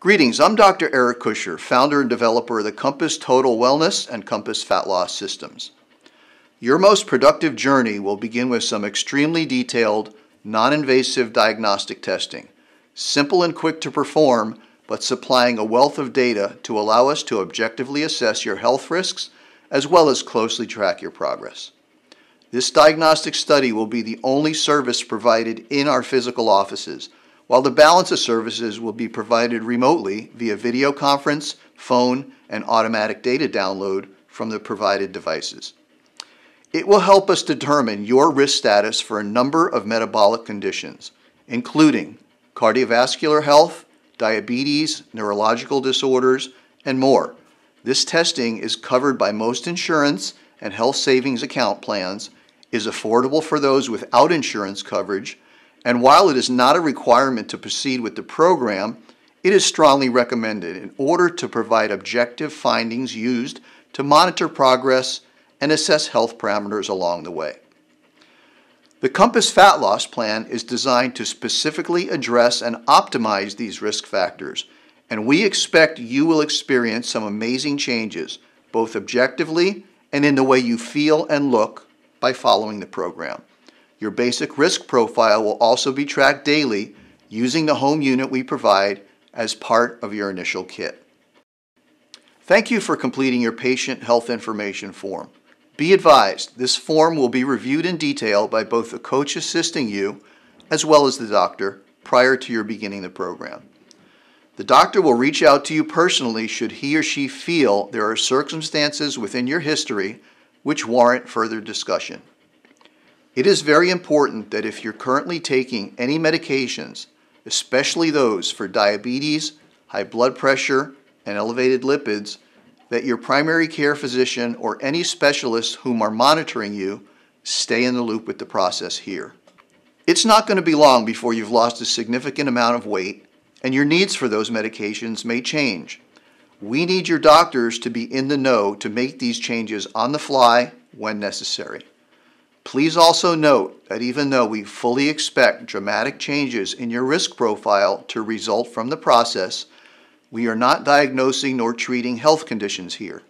Greetings, I'm Dr. Eric Kusher, founder and developer of the Compass Total Wellness and Compass Fat Loss Systems. Your most productive journey will begin with some extremely detailed, non invasive diagnostic testing. Simple and quick to perform, but supplying a wealth of data to allow us to objectively assess your health risks as well as closely track your progress. This diagnostic study will be the only service provided in our physical offices while the balance of services will be provided remotely via video conference, phone, and automatic data download from the provided devices. It will help us determine your risk status for a number of metabolic conditions, including cardiovascular health, diabetes, neurological disorders, and more. This testing is covered by most insurance and health savings account plans, is affordable for those without insurance coverage, and while it is not a requirement to proceed with the program, it is strongly recommended in order to provide objective findings used to monitor progress and assess health parameters along the way. The Compass Fat Loss Plan is designed to specifically address and optimize these risk factors, and we expect you will experience some amazing changes, both objectively and in the way you feel and look, by following the program. Your basic risk profile will also be tracked daily using the home unit we provide as part of your initial kit. Thank you for completing your patient health information form. Be advised, this form will be reviewed in detail by both the coach assisting you as well as the doctor prior to your beginning the program. The doctor will reach out to you personally should he or she feel there are circumstances within your history which warrant further discussion. It is very important that if you're currently taking any medications, especially those for diabetes, high blood pressure, and elevated lipids, that your primary care physician or any specialists whom are monitoring you stay in the loop with the process here. It's not going to be long before you've lost a significant amount of weight and your needs for those medications may change. We need your doctors to be in the know to make these changes on the fly when necessary. Please also note that even though we fully expect dramatic changes in your risk profile to result from the process, we are not diagnosing nor treating health conditions here.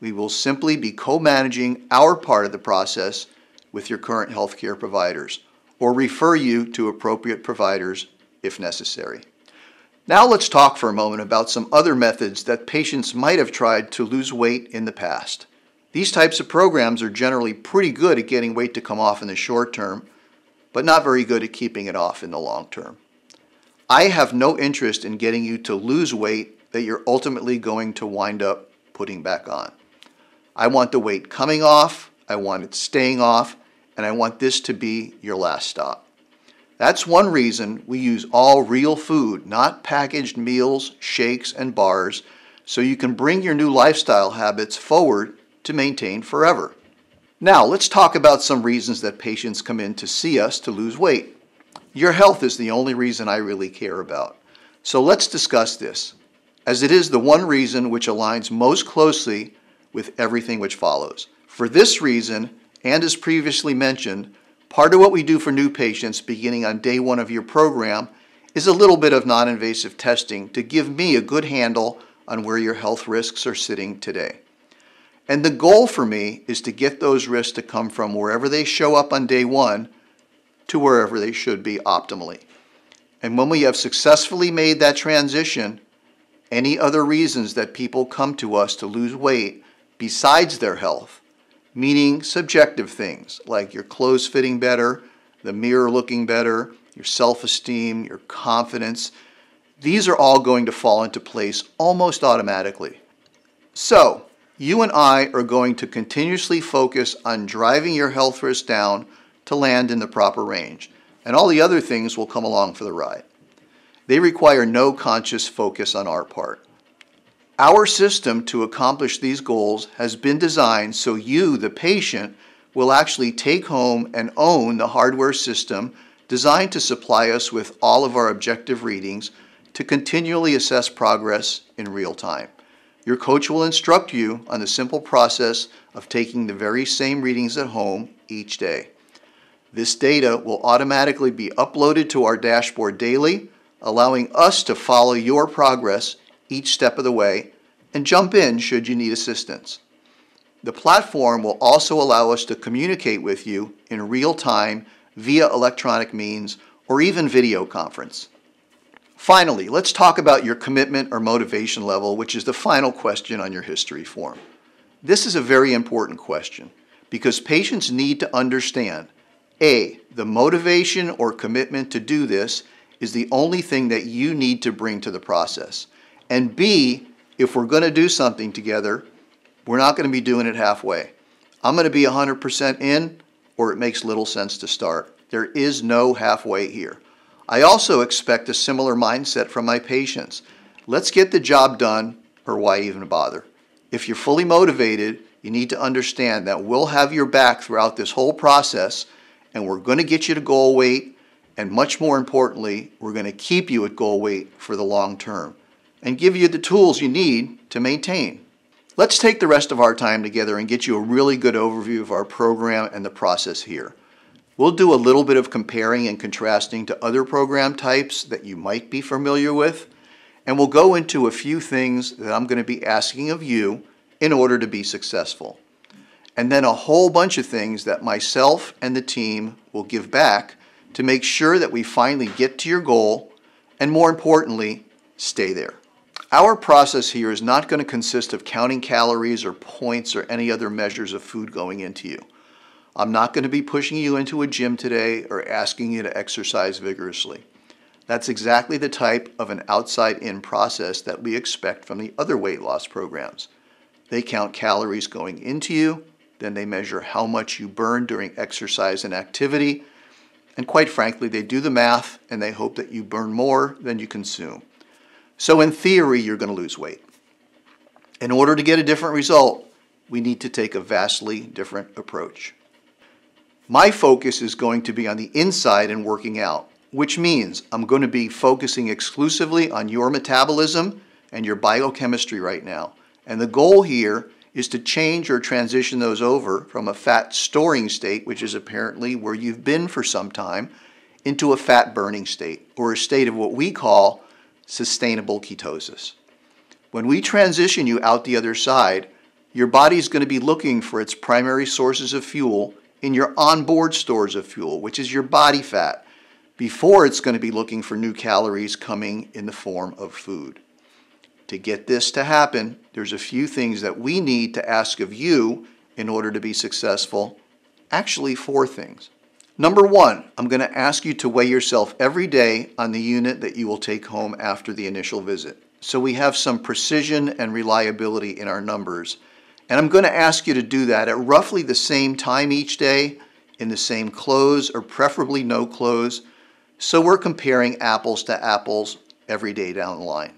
We will simply be co managing our part of the process with your current healthcare providers or refer you to appropriate providers if necessary. Now let's talk for a moment about some other methods that patients might have tried to lose weight in the past. These types of programs are generally pretty good at getting weight to come off in the short term, but not very good at keeping it off in the long term. I have no interest in getting you to lose weight that you're ultimately going to wind up putting back on. I want the weight coming off, I want it staying off, and I want this to be your last stop. That's one reason we use all real food, not packaged meals, shakes, and bars, so you can bring your new lifestyle habits forward to maintain forever. Now, let's talk about some reasons that patients come in to see us to lose weight. Your health is the only reason I really care about. So let's discuss this, as it is the one reason which aligns most closely with everything which follows. For this reason, and as previously mentioned, part of what we do for new patients beginning on day one of your program is a little bit of non invasive testing to give me a good handle on where your health risks are sitting today. And the goal for me is to get those risks to come from wherever they show up on day one to wherever they should be optimally. And when we have successfully made that transition, any other reasons that people come to us to lose weight besides their health, meaning subjective things like your clothes fitting better, the mirror looking better, your self esteem, your confidence, these are all going to fall into place almost automatically. So, you and I are going to continuously focus on driving your health risk down to land in the proper range, and all the other things will come along for the ride. They require no conscious focus on our part. Our system to accomplish these goals has been designed so you, the patient, will actually take home and own the hardware system designed to supply us with all of our objective readings to continually assess progress in real time. Your coach will instruct you on the simple process of taking the very same readings at home each day. This data will automatically be uploaded to our dashboard daily, allowing us to follow your progress each step of the way and jump in should you need assistance. The platform will also allow us to communicate with you in real time via electronic means or even video conference. Finally, let's talk about your commitment or motivation level, which is the final question on your history form. This is a very important question because patients need to understand A, the motivation or commitment to do this is the only thing that you need to bring to the process. And B, if we're going to do something together, we're not going to be doing it halfway. I'm going to be 100% in, or it makes little sense to start. There is no halfway here. I also expect a similar mindset from my patients. Let's get the job done, or why even bother? If you're fully motivated, you need to understand that we'll have your back throughout this whole process, and we're going to get you to goal weight, and much more importantly, we're going to keep you at goal weight for the long term and give you the tools you need to maintain. Let's take the rest of our time together and get you a really good overview of our program and the process here. We'll do a little bit of comparing and contrasting to other program types that you might be familiar with, and we'll go into a few things that I'm going to be asking of you in order to be successful. And then a whole bunch of things that myself and the team will give back to make sure that we finally get to your goal and more importantly, stay there. Our process here is not going to consist of counting calories or points or any other measures of food going into you. I'm not going to be pushing you into a gym today or asking you to exercise vigorously. That's exactly the type of an outside in process that we expect from the other weight loss programs. They count calories going into you, then they measure how much you burn during exercise and activity, and quite frankly, they do the math and they hope that you burn more than you consume. So, in theory, you're going to lose weight. In order to get a different result, we need to take a vastly different approach. My focus is going to be on the inside and working out, which means I'm going to be focusing exclusively on your metabolism and your biochemistry right now. And the goal here is to change or transition those over from a fat storing state, which is apparently where you've been for some time, into a fat burning state, or a state of what we call sustainable ketosis. When we transition you out the other side, your body is going to be looking for its primary sources of fuel in your onboard stores of fuel, which is your body fat, before it's going to be looking for new calories coming in the form of food. To get this to happen, there's a few things that we need to ask of you in order to be successful. Actually, four things. Number one, I'm going to ask you to weigh yourself every day on the unit that you will take home after the initial visit. So we have some precision and reliability in our numbers. And I'm going to ask you to do that at roughly the same time each day, in the same clothes, or preferably no clothes. So we're comparing apples to apples every day down the line.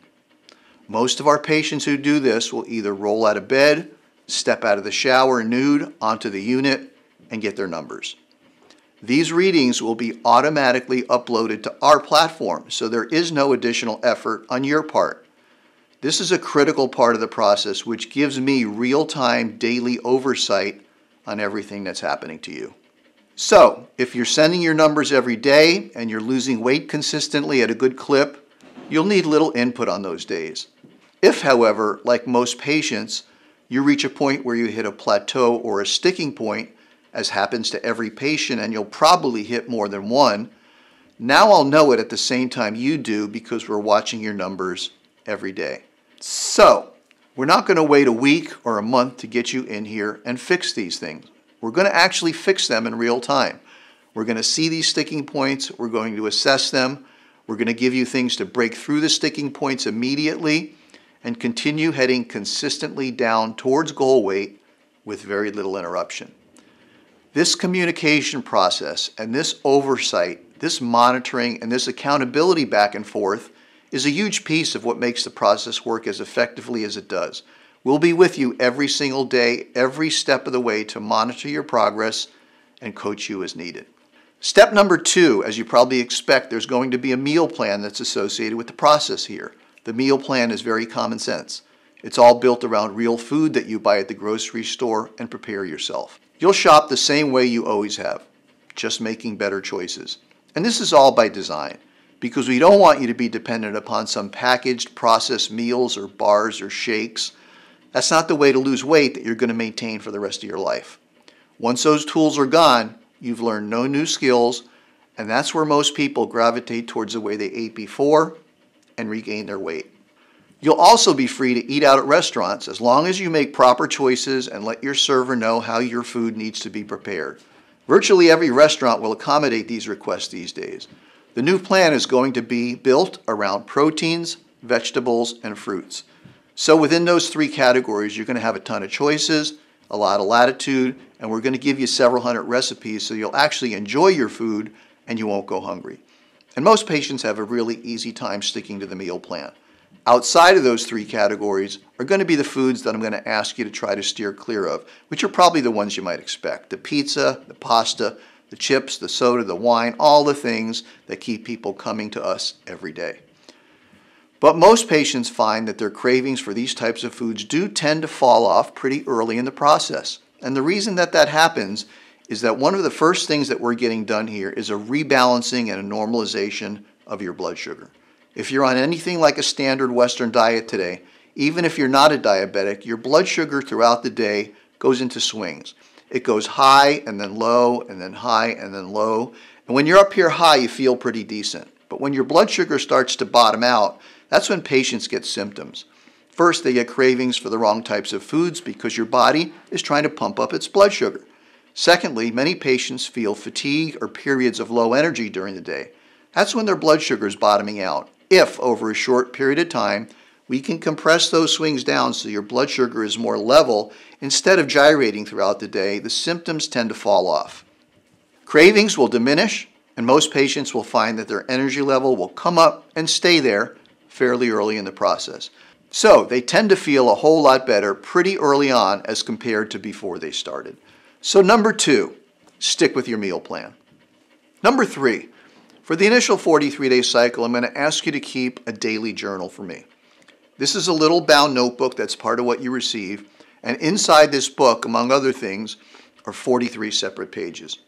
Most of our patients who do this will either roll out of bed, step out of the shower nude onto the unit, and get their numbers. These readings will be automatically uploaded to our platform, so there is no additional effort on your part. This is a critical part of the process which gives me real time daily oversight on everything that's happening to you. So, if you're sending your numbers every day and you're losing weight consistently at a good clip, you'll need little input on those days. If, however, like most patients, you reach a point where you hit a plateau or a sticking point, as happens to every patient, and you'll probably hit more than one, now I'll know it at the same time you do because we're watching your numbers every day. So, we're not going to wait a week or a month to get you in here and fix these things. We're going to actually fix them in real time. We're going to see these sticking points, we're going to assess them, we're going to give you things to break through the sticking points immediately and continue heading consistently down towards goal weight with very little interruption. This communication process and this oversight, this monitoring, and this accountability back and forth is a huge piece of what makes the process work as effectively as it does. We'll be with you every single day, every step of the way to monitor your progress and coach you as needed. Step number two, as you probably expect, there's going to be a meal plan that's associated with the process here. The meal plan is very common sense. It's all built around real food that you buy at the grocery store and prepare yourself. You'll shop the same way you always have, just making better choices. And this is all by design, because we don't want you to be dependent upon some packaged processed meals or bars or shakes. That's not the way to lose weight that you're going to maintain for the rest of your life. Once those tools are gone, you've learned no new skills, and that's where most people gravitate towards the way they ate before and regain their weight. You'll also be free to eat out at restaurants as long as you make proper choices and let your server know how your food needs to be prepared. Virtually every restaurant will accommodate these requests these days. The new plan is going to be built around proteins, vegetables, and fruits. So within those three categories, you're going to have a ton of choices, a lot of latitude, and we're going to give you several hundred recipes so you'll actually enjoy your food and you won't go hungry. And most patients have a really easy time sticking to the meal plan. Outside of those three categories are going to be the foods that I'm going to ask you to try to steer clear of, which are probably the ones you might expect the pizza, the pasta, the chips, the soda, the wine, all the things that keep people coming to us every day. But most patients find that their cravings for these types of foods do tend to fall off pretty early in the process. And the reason that that happens is that one of the first things that we're getting done here is a rebalancing and a normalization of your blood sugar. If you're on anything like a standard Western diet today, even if you're not a diabetic, your blood sugar throughout the day goes into swings. It goes high and then low and then high and then low. And when you're up here high, you feel pretty decent. But when your blood sugar starts to bottom out, that's when patients get symptoms. First, they get cravings for the wrong types of foods because your body is trying to pump up its blood sugar. Secondly, many patients feel fatigue or periods of low energy during the day. That's when their blood sugar is bottoming out if over a short period of time we can compress those swings down so your blood sugar is more level instead of gyrating throughout the day, the symptoms tend to fall off. Cravings will diminish, and most patients will find that their energy level will come up and stay there fairly early in the process. So they tend to feel a whole lot better pretty early on as compared to before they started. So, number two, stick with your meal plan. Number three, for the initial 43 day cycle, I'm going to ask you to keep a daily journal for me. This is a little bound notebook that's part of what you receive, and inside this book, among other things, are 43 separate pages.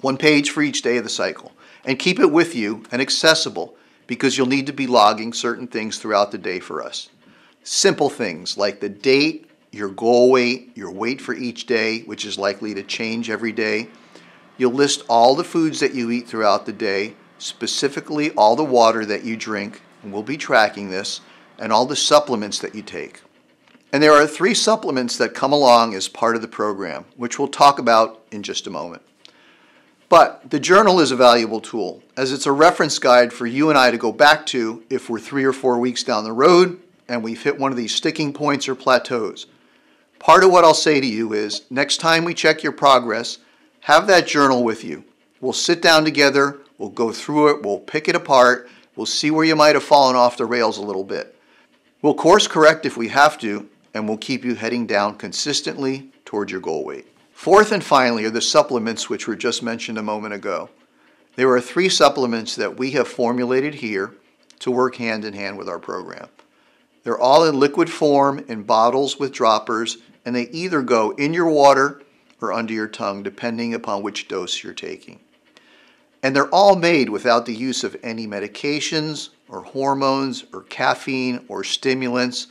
One page for each day of the cycle. And keep it with you and accessible because you'll need to be logging certain things throughout the day for us. Simple things like the date, your goal weight, your weight for each day, which is likely to change every day, You'll list all the foods that you eat throughout the day, specifically all the water that you drink, and we'll be tracking this, and all the supplements that you take. And there are three supplements that come along as part of the program, which we'll talk about in just a moment. But the journal is a valuable tool, as it's a reference guide for you and I to go back to if we're three or four weeks down the road and we've hit one of these sticking points or plateaus. Part of what I'll say to you is next time we check your progress, have that journal with you. We'll sit down together, we'll go through it, we'll pick it apart, we'll see where you might have fallen off the rails a little bit. We'll course correct if we have to, and we'll keep you heading down consistently toward your goal weight. Fourth and finally are the supplements which were just mentioned a moment ago. There are three supplements that we have formulated here to work hand in hand with our program. They're all in liquid form in bottles with droppers, and they either go in your water or under your tongue, depending upon which dose you're taking. And they're all made without the use of any medications or hormones or caffeine or stimulants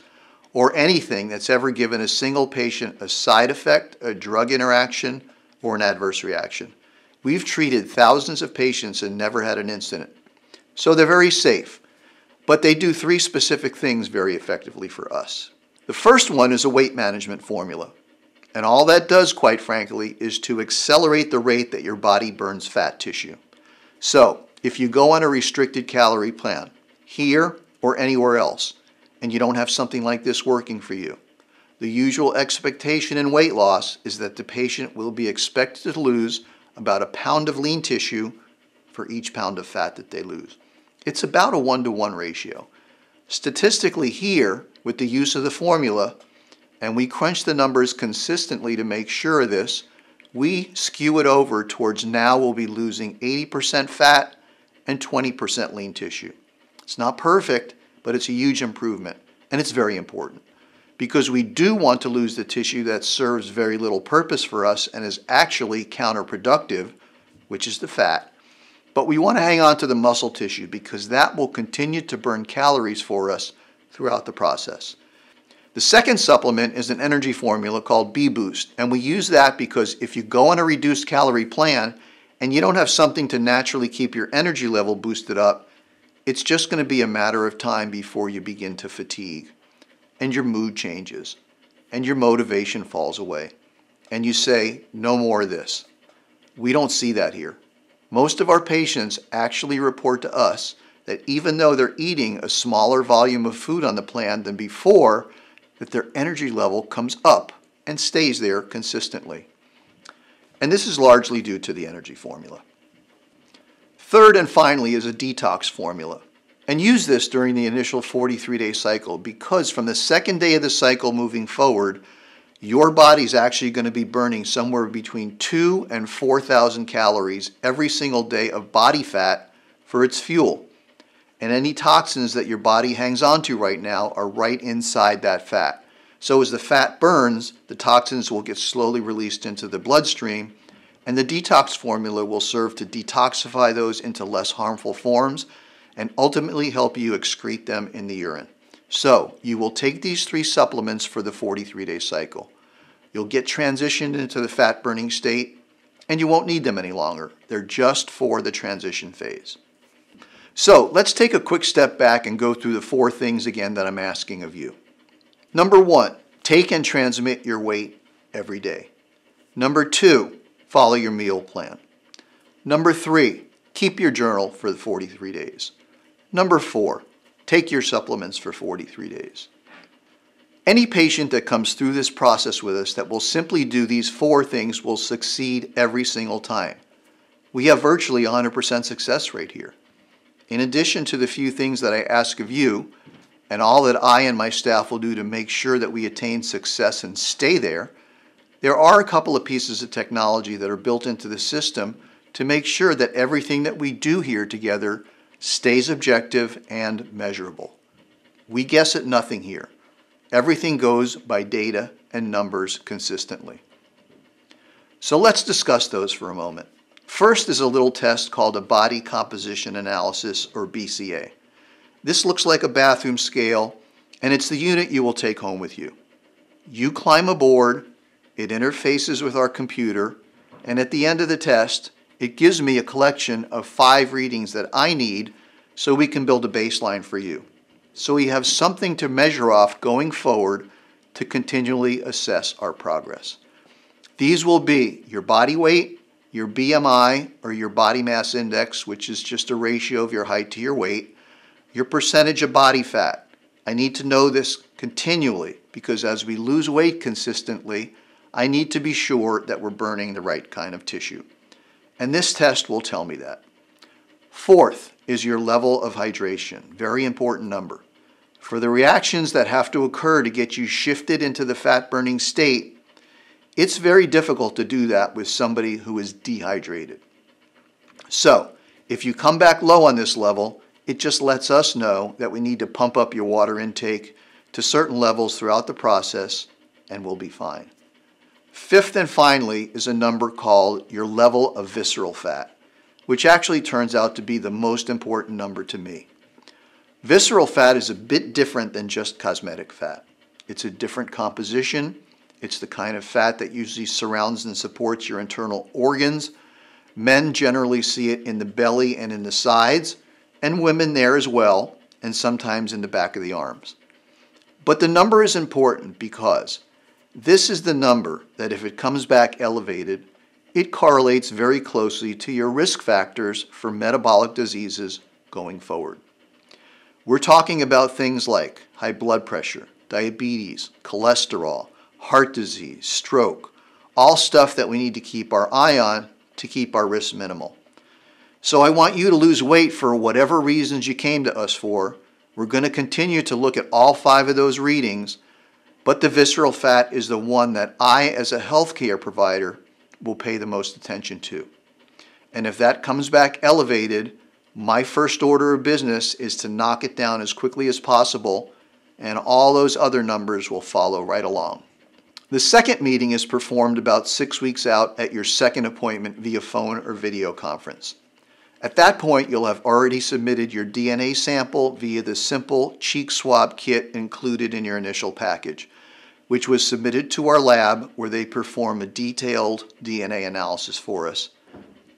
or anything that's ever given a single patient a side effect, a drug interaction, or an adverse reaction. We've treated thousands of patients and never had an incident. So they're very safe. But they do three specific things very effectively for us. The first one is a weight management formula. And all that does, quite frankly, is to accelerate the rate that your body burns fat tissue. So, if you go on a restricted calorie plan, here or anywhere else, and you don't have something like this working for you, the usual expectation in weight loss is that the patient will be expected to lose about a pound of lean tissue for each pound of fat that they lose. It's about a one to one ratio. Statistically, here, with the use of the formula, and we crunch the numbers consistently to make sure of this, we skew it over towards now we'll be losing 80% fat and 20% lean tissue. It's not perfect, but it's a huge improvement, and it's very important because we do want to lose the tissue that serves very little purpose for us and is actually counterproductive, which is the fat. but we want to hang on to the muscle tissue because that will continue to burn calories for us throughout the process. The second supplement is an energy formula called B Boost, and we use that because if you go on a reduced calorie plan and you don't have something to naturally keep your energy level boosted up, it's just going to be a matter of time before you begin to fatigue and your mood changes and your motivation falls away and you say, No more of this. We don't see that here. Most of our patients actually report to us that even though they're eating a smaller volume of food on the plan than before, that their energy level comes up and stays there consistently. And this is largely due to the energy formula. Third and finally is a detox formula. And use this during the initial 43 day cycle because from the second day of the cycle moving forward, your body's actually going to be burning somewhere between 2 and 4,000 calories every single day of body fat for its fuel and any toxins that your body hangs onto right now are right inside that fat. So as the fat burns, the toxins will get slowly released into the bloodstream, and the detox formula will serve to detoxify those into less harmful forms and ultimately help you excrete them in the urine. So, you will take these three supplements for the 43 day cycle. You'll get transitioned into the fat burning state, and you won't need them any longer. They're just for the transition phase. So let's take a quick step back and go through the four things again that I'm asking of you. Number one, take and transmit your weight every day. Number two, follow your meal plan. Number three, keep your journal for the 43 days. Number four, take your supplements for 43 days. Any patient that comes through this process with us that will simply do these four things will succeed every single time. We have virtually 100% success rate here. In addition to the few things that I ask of you, and all that I and my staff will do to make sure that we attain success and stay there, there are a couple of pieces of technology that are built into the system to make sure that everything that we do here together stays objective and measurable. We guess at nothing here. Everything goes by data and numbers consistently. So let's discuss those for a moment. First is a little test called a body composition analysis, or BCA. This looks like a bathroom scale, and it's the unit you will take home with you. You climb aboard, it interfaces with our computer, and at the end of the test, it gives me a collection of five readings that I need so we can build a baseline for you. So we have something to measure off going forward to continually assess our progress. These will be your body weight, your BMI or your body mass index, which is just a ratio of your height to your weight, your percentage of body fat. I need to know this continually because as we lose weight consistently, I need to be sure that we're burning the right kind of tissue. And this test will tell me that. Fourth is your level of hydration, very important number. For the reactions that have to occur to get you shifted into the fat burning state, it's very difficult to do that with somebody who is dehydrated. So, if you come back low on this level, it just lets us know that we need to pump up your water intake to certain levels throughout the process, and we'll be fine. Fifth and finally is a number called your level of visceral fat, which actually turns out to be the most important number to me. Visceral fat is a bit different than just cosmetic fat. It's a different composition, it's the kind of fat that usually surrounds and supports your internal organs. Men generally see it in the belly and in the sides, and women there as well, and sometimes in the back of the arms. But the number is important because this is the number that, if it comes back elevated, it correlates very closely to your risk factors for metabolic diseases going forward. We're talking about things like high blood pressure, diabetes, cholesterol, heart disease, stroke, all stuff that we need to keep our eye on to keep our risk minimal. So I want you to lose weight for whatever reasons you came to us for. We're going to continue to look at all five of those readings, but the visceral fat is the one that I, as a healthcare provider, will pay the most attention to. And if that comes back elevated, my first order of business is to knock it down as quickly as possible, and all those other numbers will follow right along. The second meeting is performed about six weeks out at your second appointment via phone or video conference. At that point, you'll have already submitted your DNA sample via the simple cheek swab kit included in your initial package, which was submitted to our lab where they perform a detailed DNA analysis for us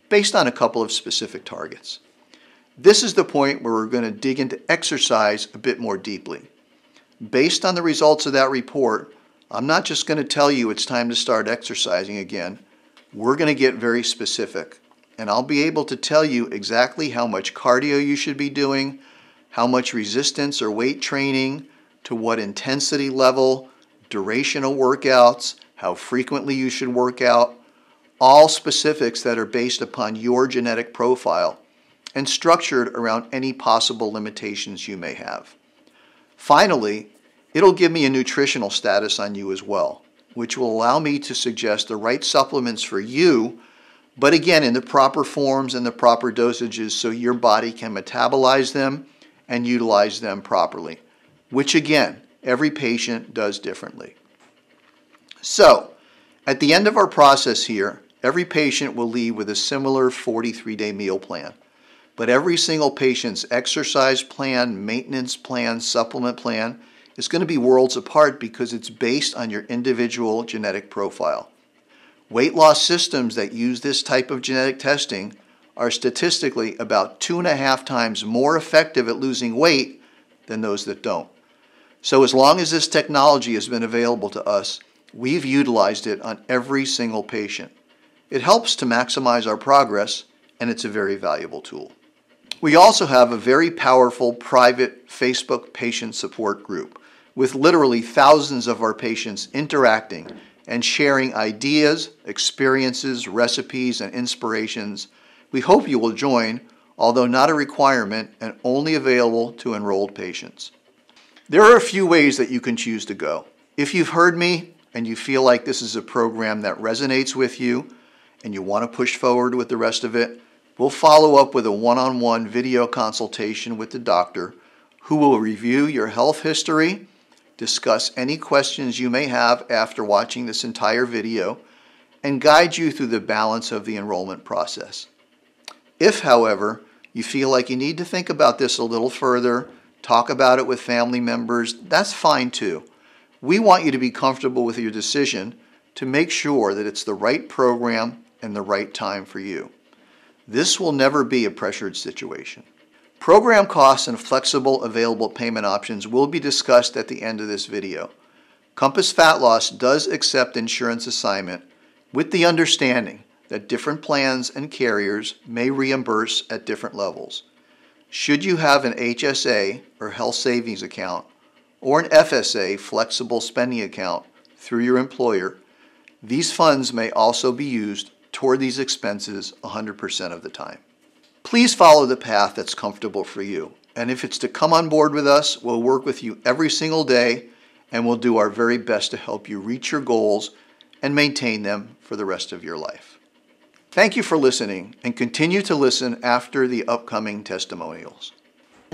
based on a couple of specific targets. This is the point where we're going to dig into exercise a bit more deeply. Based on the results of that report, I'm not just going to tell you it's time to start exercising again. We're going to get very specific and I'll be able to tell you exactly how much cardio you should be doing, how much resistance or weight training, to what intensity level, duration of workouts, how frequently you should work out, all specifics that are based upon your genetic profile and structured around any possible limitations you may have. Finally, it'll give me a nutritional status on you as well, which will allow me to suggest the right supplements for you but again, in the proper forms and the proper dosages so your body can metabolize them and utilize them properly, which again, every patient does differently. So, at the end of our process here, every patient will leave with a similar 43 day meal plan. But every single patient's exercise plan, maintenance plan, supplement plan is going to be worlds apart because it's based on your individual genetic profile. Weight loss systems that use this type of genetic testing are statistically about two and a half times more effective at losing weight than those that don't. So, as long as this technology has been available to us, we've utilized it on every single patient. It helps to maximize our progress, and it's a very valuable tool. We also have a very powerful private Facebook patient support group with literally thousands of our patients interacting and sharing ideas, experiences, recipes, and inspirations. We hope you will join, although not a requirement and only available to enrolled patients. There are a few ways that you can choose to go. If you've heard me and you feel like this is a program that resonates with you and you want to push forward with the rest of it, we'll follow up with a one on one video consultation with the doctor who will review your health history discuss any questions you may have after watching this entire video, and guide you through the balance of the enrollment process. If, however, you feel like you need to think about this a little further, talk about it with family members, that's fine too. We want you to be comfortable with your decision to make sure that it's the right program and the right time for you. This will never be a pressured situation. Program costs and flexible available payment options will be discussed at the end of this video. Compass Fat Loss does accept insurance assignment with the understanding that different plans and carriers may reimburse at different levels. Should you have an HSA or health savings account or an FSA flexible spending account through your employer, these funds may also be used toward these expenses 100% of the time. Please follow the path that's comfortable for you. And if it's to come on board with us, we'll work with you every single day and we'll do our very best to help you reach your goals and maintain them for the rest of your life. Thank you for listening and continue to listen after the upcoming testimonials.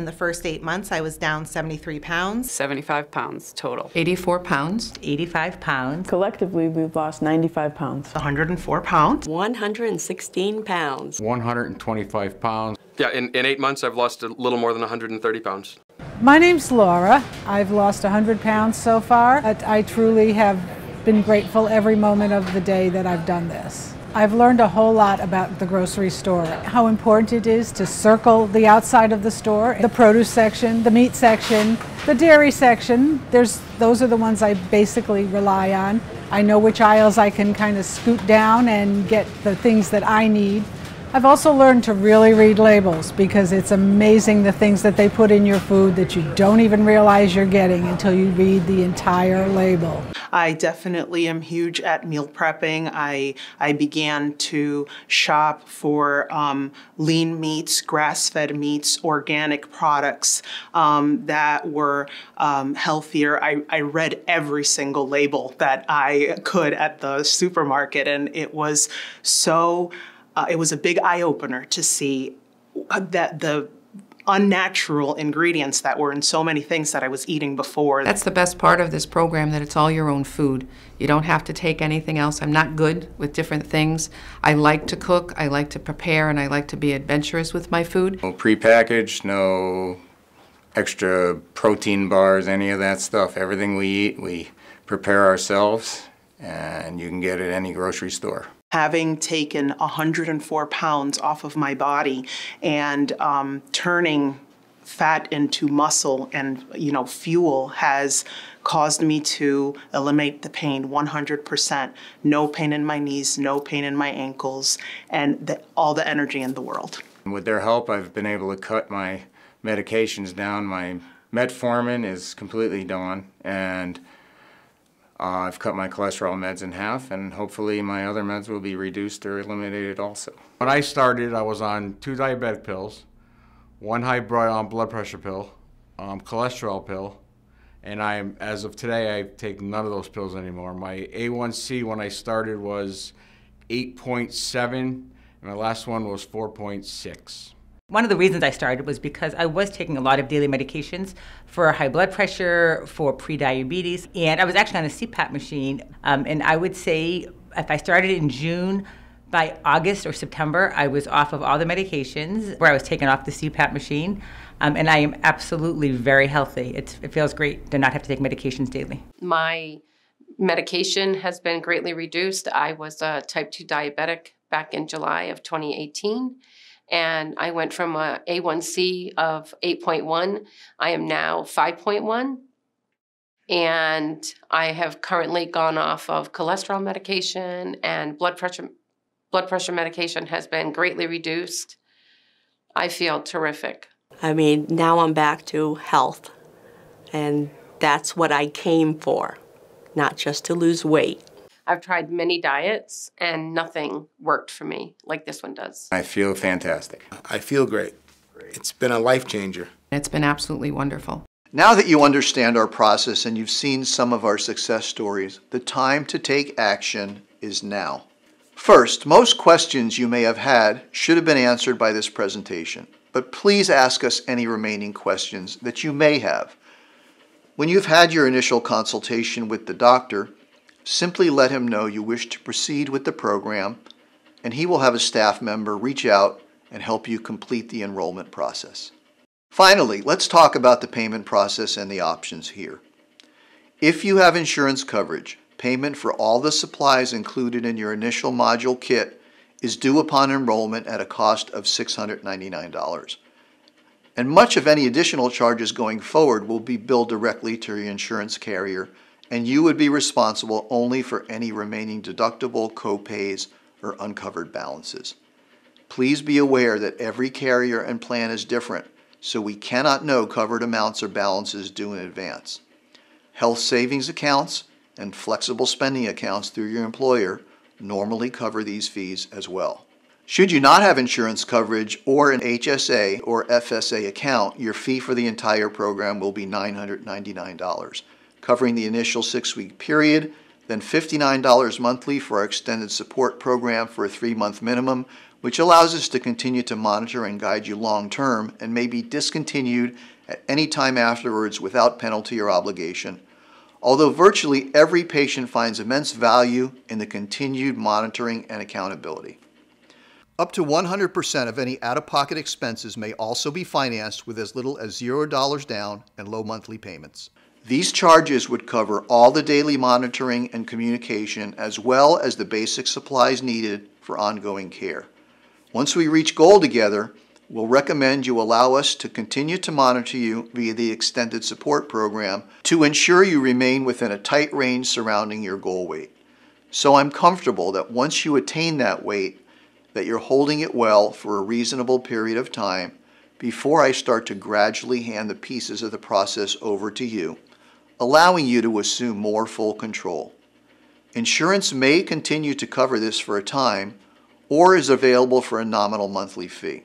In the first eight months, I was down 73 pounds. 75 pounds total. 84 pounds. 85 pounds. Collectively, we've lost 95 pounds. 104 pounds. 116 pounds. 125 pounds. Yeah, in, in eight months, I've lost a little more than 130 pounds. My name's Laura. I've lost 100 pounds so far. I truly have been grateful every moment of the day that I've done this. I've learned a whole lot about the grocery store, how important it is to circle the outside of the store, the produce section, the meat section, the dairy section. There's those are the ones I basically rely on. I know which aisles I can kind of scoot down and get the things that I need. I've also learned to really read labels because it's amazing the things that they put in your food that you don't even realize you're getting until you read the entire label. I definitely am huge at meal prepping. I, I began to shop for um, lean meats, grass-fed meats, organic products um, that were um, healthier. I, I read every single label that I could at the supermarket and it was so uh, it was a big eye opener to see that the unnatural ingredients that were in so many things that I was eating before. That's the best part of this program that it's all your own food. You don't have to take anything else. I'm not good with different things. I like to cook, I like to prepare, and I like to be adventurous with my food. No prepackaged, no extra protein bars, any of that stuff. Everything we eat, we prepare ourselves, and you can get it at any grocery store. Having taken 104 pounds off of my body and um, turning fat into muscle and you know fuel has caused me to eliminate the pain 100% no pain in my knees no pain in my ankles and the, all the energy in the world With their help, I've been able to cut my medications down. My metformin is completely gone, and uh, I've cut my cholesterol meds in half, and hopefully my other meds will be reduced or eliminated also. When I started, I was on two diabetic pills, one high blood, um, pressure pill, um, cholesterol pill, and I'm as of today I take none of those pills anymore. My A1C when I started was 8.7, and my last one was 4.6. One of the reasons I started was because I was taking a lot of daily medications for high blood pressure, for prediabetes, and I was actually on a CPAP machine. Um, and I would say if I started in June, by August or September, I was off of all the medications where I was taken off the CPAP machine. Um, and I am absolutely very healthy. It's, it feels great to not have to take medications daily. My medication has been greatly reduced. I was a type 2 diabetic back in July of 2018 and I went from a A1C of 8.1. I am now 5.1. And I have currently gone off of cholesterol medication and blood pressure blood pressure medication has been greatly reduced. I feel terrific. I mean, now I'm back to health. And that's what I came for, not just to lose weight. I've tried many diets and nothing worked for me like this one does. I feel fantastic. I feel great. It's been a life changer. It's been absolutely wonderful. Now that you understand our process and you've seen some of our success stories, the time to take action is now. First, most questions you may have had should have been answered by this presentation, but please ask us any remaining questions that you may have. When you've had your initial consultation with the doctor, simply let him know you wish to proceed with the program, and he will have a staff member reach out and help you complete the enrollment process. Finally, let's talk about the payment process and the options here. If you have insurance coverage, payment for all the supplies included in your initial module kit is due upon enrollment at a cost of $699. And much of any additional charges going forward will be billed directly to your insurance carrier, and you would be responsible only for any remaining deductible, co-pays, or uncovered balances. Please be aware that every carrier and plan is different, so we cannot know covered amounts or balances due in advance. Health savings accounts and flexible spending accounts through your employer normally cover these fees as well. Should you not have insurance coverage or an HSA or FSA account, your fee for the entire program will be $999, covering the initial six week period, then $59 monthly for our extended support program for a three month minimum, which allows us to continue to monitor and guide you long term and may be discontinued at any time afterwards without penalty or obligation although virtually every patient finds immense value in the continued monitoring and accountability. Up to 100% of any out of pocket expenses may also be financed with as little as $0 down and low monthly payments. These charges would cover all the daily monitoring and communication as well as the basic supplies needed for ongoing care. Once we reach goal together, we'll recommend you allow us to continue to monitor you via the extended support program to ensure you remain within a tight range surrounding your goal weight. So I'm comfortable that once you attain that weight, that you're holding it well for a reasonable period of time before I start to gradually hand the pieces of the process over to you, allowing you to assume more full control. Insurance may continue to cover this for a time or is available for a nominal monthly fee.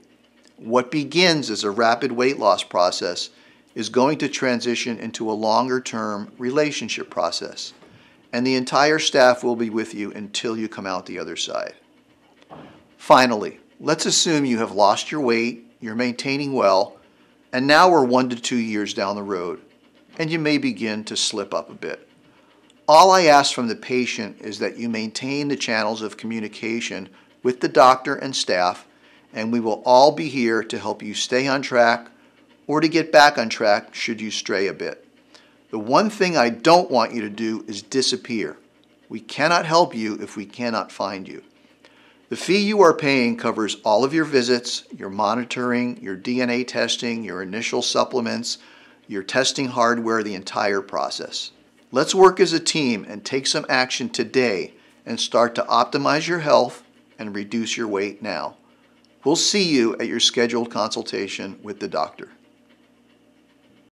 What begins as a rapid weight loss process is going to transition into a longer term relationship process, and the entire staff will be with you until you come out the other side. Finally, let's assume you have lost your weight, you're maintaining well, and now we're one to two years down the road, and you may begin to slip up a bit. All I ask from the patient is that you maintain the channels of communication with the doctor and staff, and we will all be here to help you stay on track or to get back on track should you stray a bit. The one thing I don't want you to do is disappear. We cannot help you if we cannot find you. The fee you are paying covers all of your visits, your monitoring, your DNA testing, your initial supplements, your testing hardware, the entire process. Let's work as a team and take some action today and start to optimize your health and reduce your weight now. We'll see you at your scheduled consultation with the doctor.